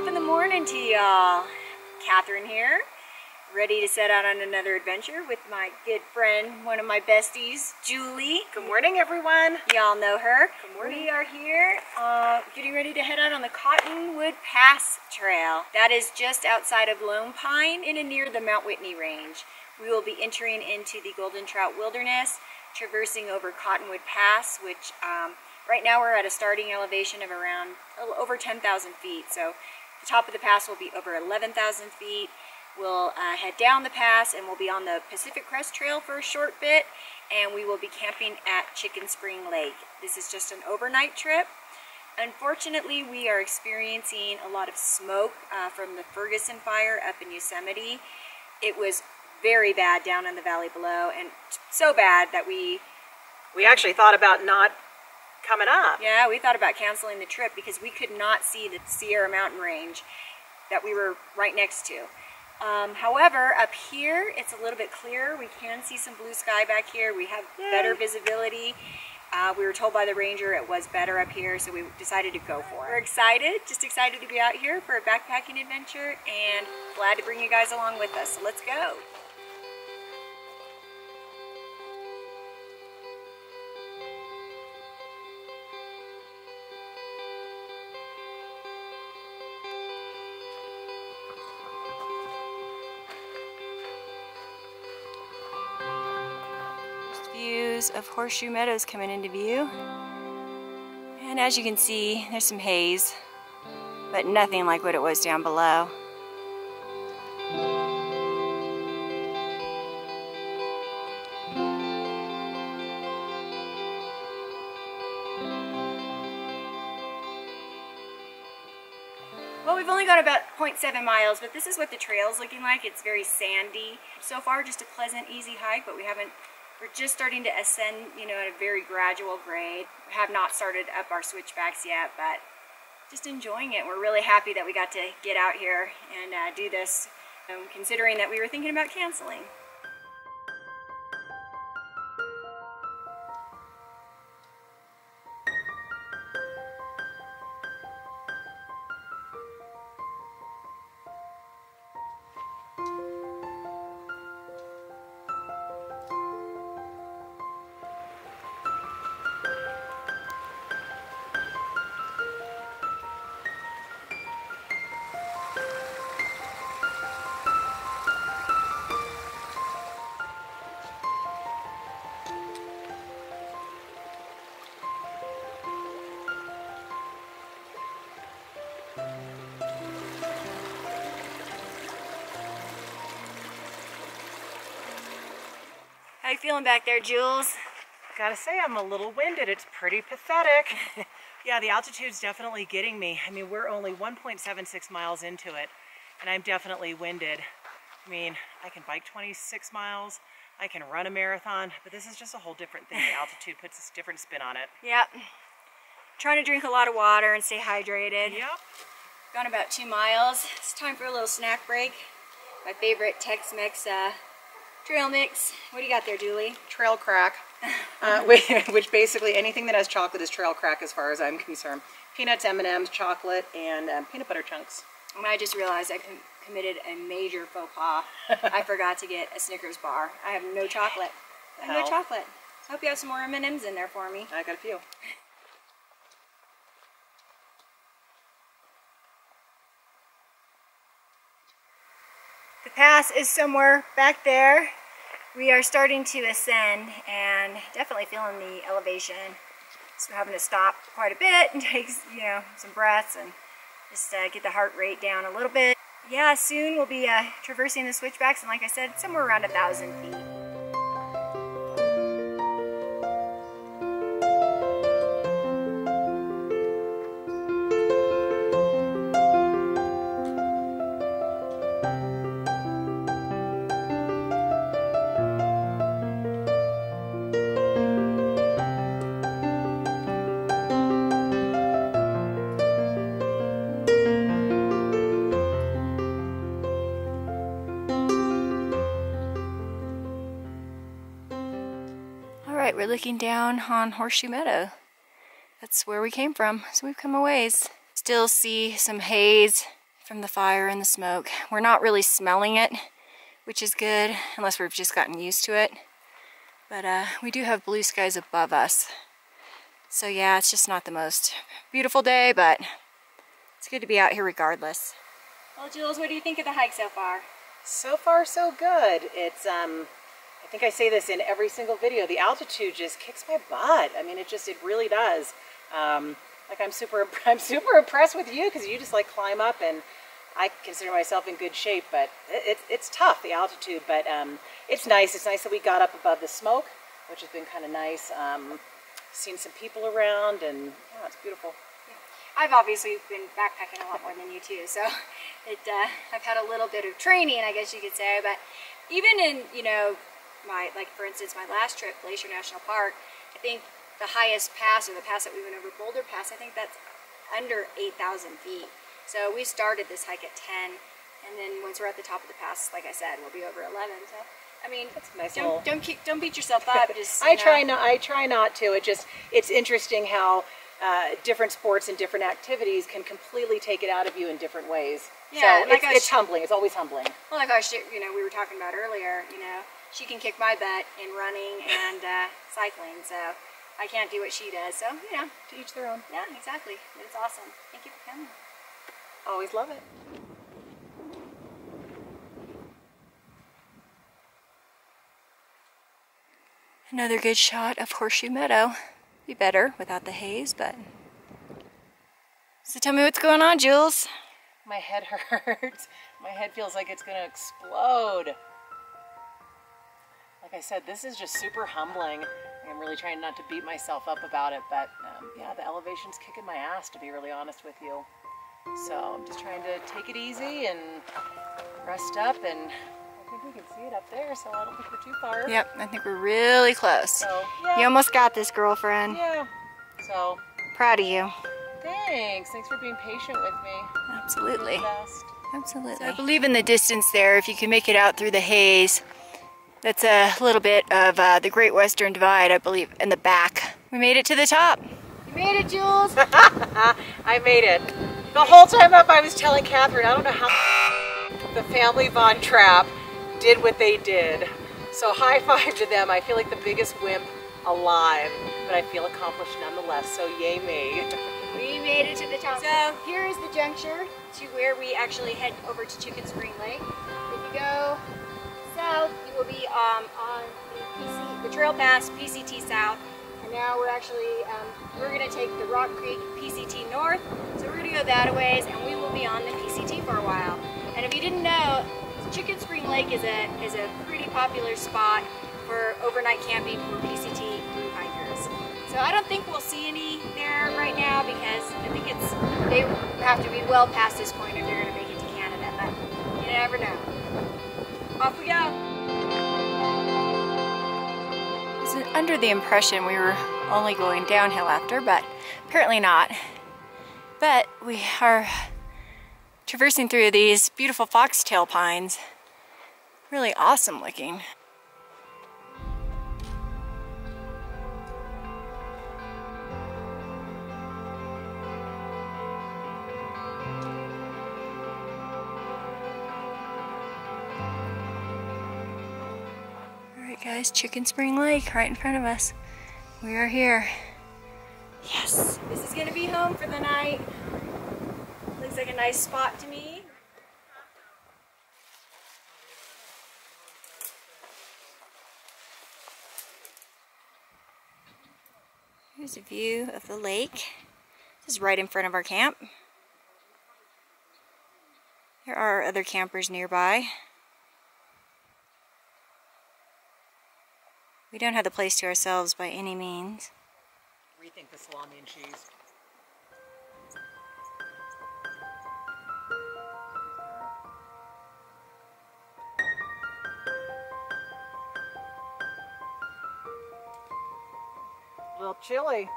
Top of the morning to y'all. Catherine here, ready to set out on another adventure with my good friend, one of my besties, Julie. Good morning, everyone. Y'all know her. Good morning. We are here uh, getting ready to head out on the Cottonwood Pass Trail. That is just outside of Lone Pine in and near the Mount Whitney Range. We will be entering into the Golden Trout Wilderness, traversing over Cottonwood Pass, which um, right now we're at a starting elevation of around a little over 10,000 feet. So the top of the pass will be over 11,000 feet. We'll uh, head down the pass and we'll be on the Pacific Crest Trail for a short bit and we will be camping at Chicken Spring Lake. This is just an overnight trip. Unfortunately, we are experiencing a lot of smoke uh, from the Ferguson fire up in Yosemite. It was very bad down in the valley below and so bad that we We actually thought about not coming up. yeah, we thought about canceling the trip because we could not see the Sierra Mountain Range that we were right next to. Um, however, up here, it's a little bit clearer. We can see some blue sky back here. We have better visibility. Uh, we were told by the ranger it was better up here, so we decided to go for it. We're excited, just excited to be out here for a backpacking adventure and glad to bring you guys along with us. So let's go. Of Horseshoe Meadows coming into view. And as you can see, there's some haze, but nothing like what it was down below. Well, we've only got about 0.7 miles, but this is what the trail's looking like. It's very sandy. So far, just a pleasant, easy hike, but we haven't, we're just starting to ascend, you know, at a very gradual grade. We have not started up our switchbacks yet, but just enjoying it. We're really happy that we got to get out here and uh, do this, um, considering that we were thinking about canceling. Feeling back there, Jules? Gotta say, I'm a little winded. It's pretty pathetic. yeah, the altitude's definitely getting me. I mean, we're only 1.76 miles into it, and I'm definitely winded. I mean, I can bike 26 miles, I can run a marathon, but this is just a whole different thing. The altitude puts a different spin on it. Yep. Trying to drink a lot of water and stay hydrated. Yep. Gone about two miles. It's time for a little snack break. My favorite Tex-Mex uh, trail mix. What do you got there, Julie? Trail crack, uh, which, basically anything that has chocolate is trail crack as far as I'm concerned. Peanuts, M&Ms, chocolate, and um, peanut butter chunks. And I just realized I com committed a major faux pas. I forgot to get a Snickers bar. I have no chocolate. I have no chocolate. I hope you have some more M&Ms in there for me. I got a few. The pass is somewhere back there. We are starting to ascend and definitely feeling the elevation. So having to stop quite a bit and take, you know, some breaths and just uh, get the heart rate down a little bit. Yeah, soon we'll be uh, traversing the switchbacks and like I said, somewhere around a thousand feet. We're looking down on Horseshoe Meadow. That's where we came from, so we've come a ways. Still see some haze from the fire and the smoke. We're not really smelling it, which is good, unless we've just gotten used to it. But uh, we do have blue skies above us. So yeah, it's just not the most beautiful day, but it's good to be out here regardless. Well, Jules, what do you think of the hike so far? So far, so good. It's, um, think I say this in every single video, the altitude just kicks my butt. I mean, it just, it really does. Um, like I'm super, I'm super impressed with you because you just like climb up and I consider myself in good shape, but it, it, it's tough, the altitude, but um, it's nice. It's nice that we got up above the smoke, which has been kind of nice. Um, seen some people around and yeah, it's beautiful. I've obviously been backpacking a lot more than you too, so it, uh, I've had a little bit of training, I guess you could say, but even in, you know, my, like for instance, my last trip, Glacier National Park, I think the highest pass, or the pass that we went over, Boulder Pass, I think that's under 8,000 feet. So we started this hike at 10, and then once we're at the top of the pass, like I said, we'll be over 11, so I mean, nice don't little... don't keep, don't beat yourself up. Just I know. try not. I try not to. It just it's interesting how uh, different sports and different activities can completely take it out of you in different ways. Yeah, so like it's, it's humbling. It's always humbling. Well, like I you know, we were talking about earlier. You know, she can kick my butt in running and uh, cycling. So I can't do what she does. So you know, to each their own. Yeah, exactly. It's awesome. Thank you for coming. Always love it. Another good shot of Horseshoe Meadow. Be better without the haze, but... So tell me what's going on, Jules. My head hurts. My head feels like it's gonna explode. Like I said, this is just super humbling. I'm really trying not to beat myself up about it, but um, yeah, the elevation's kicking my ass, to be really honest with you. So I'm just trying to take it easy and rest up and I think we can see it up there, so I don't think we're too far. Yep, I think we're really close. So, yeah. You almost got this, girlfriend. Yeah. So. Proud of you. Thanks. Thanks for being patient with me. Absolutely. Absolutely. So I believe in the distance there, if you can make it out through the haze, that's a little bit of uh, the Great Western Divide, I believe, in the back. We made it to the top. You made it, Jules. I made it. The whole time up, I was telling Catherine, I don't know how the family Von Trapp did what they did. So high five to them. I feel like the biggest wimp alive, but I feel accomplished nonetheless, so yay me. We made it to the top. So here is the juncture to where we actually head over to Chicken Spring Lake. If you go south, you will be um, on the, PC, the trail pass PCT South. And now we're actually, um, we're gonna take the Rock Creek PCT North. So we're gonna go that ways and we will be on the PCT for a while. And if you didn't know, Chicken Spring Lake is a, is a pretty popular spot for overnight camping for PCT through hikers. So I don't think we'll see any there right now because I think it's they have to be well past this point if they're going to make it to Canada, but you never know. Off we go! Under the impression we were only going downhill after, but apparently not. But we are traversing through these beautiful foxtail pines. Really awesome looking. Guys, Chicken Spring Lake right in front of us. We are here. Yes, this is gonna be home for the night. Looks like a nice spot to me. Here's a view of the lake. This is right in front of our camp. There are other campers nearby. We don't have the place to ourselves by any means. Rethink the salami and cheese. A little chilly.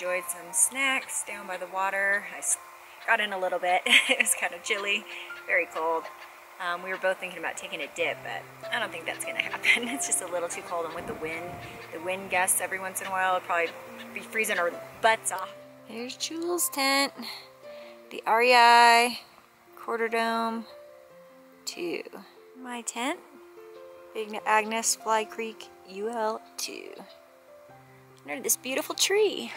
Enjoyed some snacks down by the water. I got in a little bit. it was kind of chilly, very cold. Um, we were both thinking about taking a dip, but I don't think that's gonna happen. It's just a little too cold, and with the wind, the wind gusts every once in a while, it'll probably be freezing our butts off. Here's Jules' tent, the REI Quarter Dome 2. My tent, Big Agnes Fly Creek UL 2. Under this beautiful tree.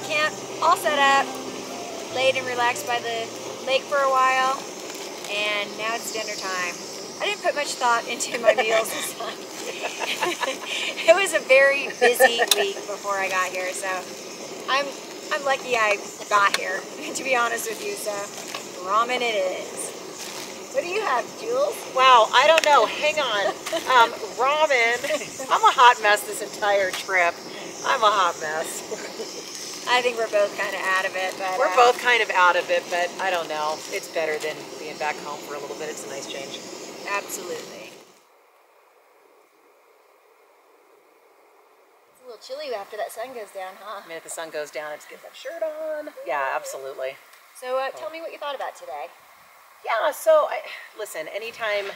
Got camp all set up, laid and relaxed by the lake for a while, and now it's dinner time. I didn't put much thought into my meals this time. it was a very busy week before I got here, so I'm I'm lucky I got here, to be honest with you. So ramen it is. What do you have, Jules? Wow, I don't know. Hang on. Um, ramen. I'm a hot mess this entire trip. I'm a hot mess. I think we're both kind of out of it, but We're uh, both kind of out of it, but I don't know. It's better than being back home for a little bit. It's a nice change. absolutely. It's a little chilly after that sun goes down, huh? I mean, if the sun goes down, it's get that shirt on. Yeah, absolutely. So uh, tell me what you thought about today. Yeah, so I listen, anytime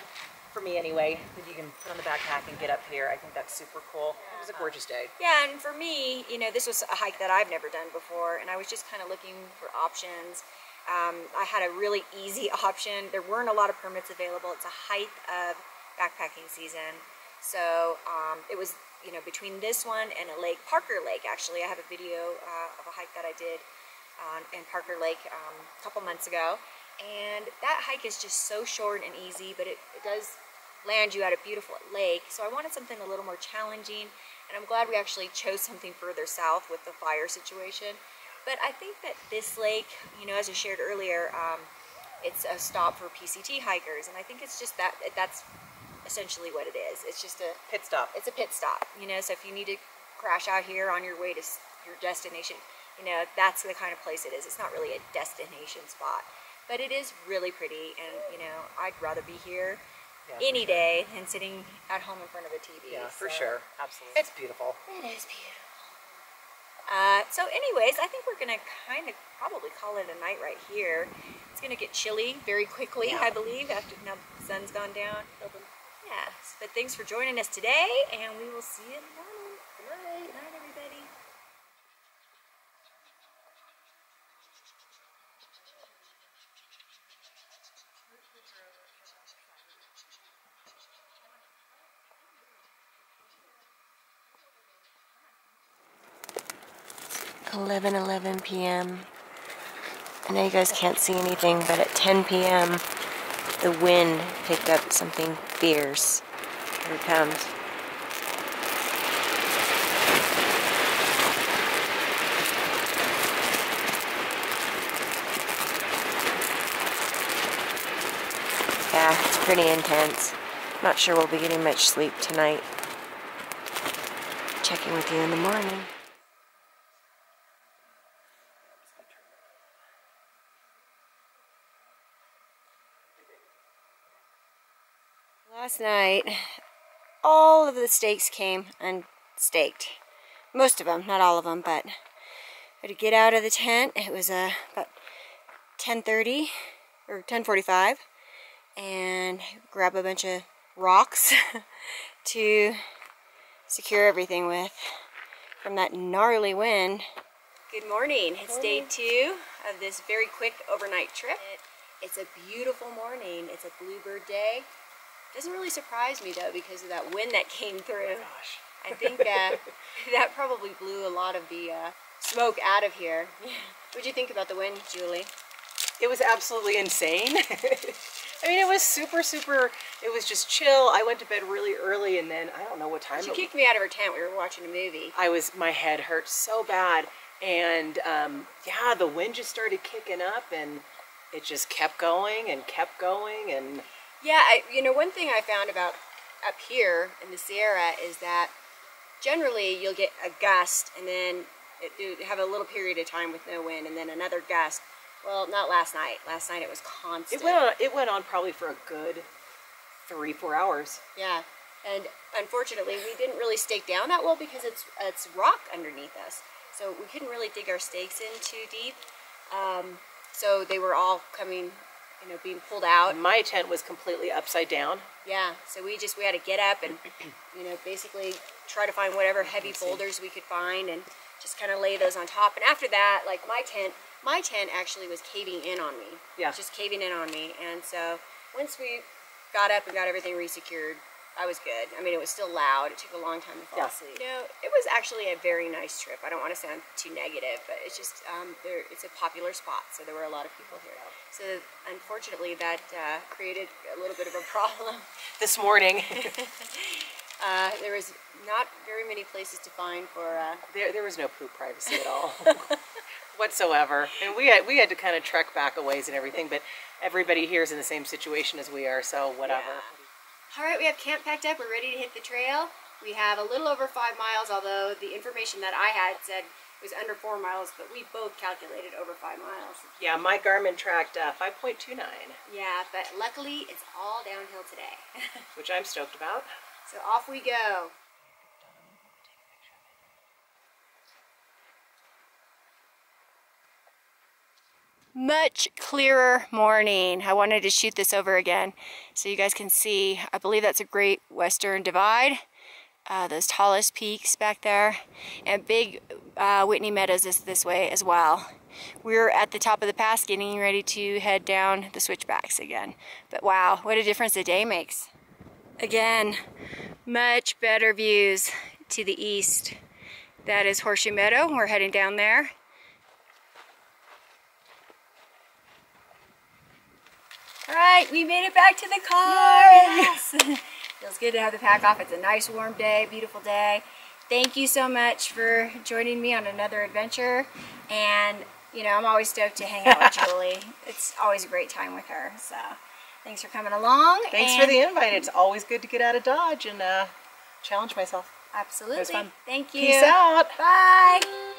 for me anyway, that you can put on the backpack and get up here, I think that's super cool. It was a gorgeous day. Yeah, and for me, you know, this was a hike that I've never done before, and I was just kind of looking for options. Um, I had a really easy option. There weren't a lot of permits available. It's a height of backpacking season. So um, it was, you know, between this one and a lake, Parker Lake, actually. I have a video uh, of a hike that I did on, in Parker Lake um, a couple months ago. And that hike is just so short and easy, but it, it does land you at a beautiful lake. So I wanted something a little more challenging, and I'm glad we actually chose something further south with the fire situation. But I think that this lake, you know, as I shared earlier, um, it's a stop for PCT hikers, and I think it's just that that's essentially what it is. It's just a Pit stop. it's a pit stop, you know. So if you need to crash out here on your way to your destination, you know, that's the kind of place it is. It's not really a destination spot, but it is really pretty, and you know, I'd rather be here Yeah, any sure. day than sitting at home in front of a TV. Yeah, for sure. Absolutely. It's beautiful. It is beautiful. Uh, so, anyways, I think we're gonna kind of probably call it a night right here. It's gonna get chilly very quickly, Yeah. I believe, after now the sun's gone down. Yeah. But thanks for joining us today, and we will see you in 11, 11 p.m. I know you guys can't see anything, but at 10 p.m. the wind picked up something fierce. Here it comes. Yeah, it's pretty intense. Not sure we'll be getting much sleep tonight. Checking with you in the morning. Last night, all of the stakes came unstaked. Most of them, not all of them, but I had to get out of the tent. It was uh, about 10:30 or 10:45, and grab a bunch of rocks to secure everything with from that gnarly wind. Good morning. It's day two of this very quick overnight trip. It's a beautiful morning. It's a bluebird day. Doesn't really surprise me though because of that wind that came through. Gosh. I think uh, that probably blew a lot of the uh, smoke out of here. What'd you think about the wind, Julie? It was absolutely insane. I mean, it was super, super, it was just chill. I went to bed really early and then I don't know what time She kicked me out of her tent. We were watching a movie. I was, my head hurt so bad. And um, yeah, the wind just started kicking up and it just kept going and kept going. And Yeah, I, you know, one thing I found about up here in the Sierra is that generally you'll get a gust and then it, you have a little period of time with no wind and then another gust. Well, not last night. Last night it was constant. it went on, it went on probably for a good three, four hours. Yeah. And unfortunately, we didn't really stake down that well because it's it's rock underneath us. So we couldn't really dig our stakes in too deep. Um, so they were all coming, you know, being pulled out. My tent was completely upside down. Yeah, so we just we had to get up and you know basically try to find whatever heavy boulders we could find and just kind of lay those on top. And after that, like my tent, my tent actually was caving in on me. Yeah. just caving in on me. And so once we got up and got everything resecured, I was good. I mean, it was still loud. It took a long time to fall Yeah. asleep. You know, it was actually a very nice trip. I don't want to sound too negative, but it's just um, there. It's a popular spot, so there were a lot of people here. So unfortunately, that uh, created a little bit of a problem. This morning, Uh, there was not very many places to find for. Uh, there, there was no poop privacy at all whatsoever. And we had, we had to kind of trek back a ways and everything, but everybody here is in the same situation as we are, so whatever. All right, we have camp packed up. We're ready to hit the trail. We have a little over five miles, although the information that I had said it was under four miles, but we both calculated over five miles. Yeah, my Garmin tracked uh, 5.29, Yeah, but luckily it's all downhill today. which I'm stoked about. so off we go. Much clearer morning. I wanted to shoot this over again so you guys can see. I believe that's a great western divide. Uh, those tallest peaks back there. And big uh, Whitney Meadows is this way as well. We're at the top of the pass getting ready to head down the switchbacks again. But wow, what a difference a day makes. Again, much better views to the east. That is Horseshoe Meadow. We're heading down there. All right, we made it back to the car. Yes. Feels good to have the pack off. It's a nice warm day, beautiful day. Thank you so much for joining me on another adventure. And, you know, I'm always stoked to hang out with Julie. It's always a great time with her. So thanks for coming along. Thanks for the invite. It's always good to get out of Dodge and uh, challenge myself. Absolutely. Thank you. Peace out. Bye.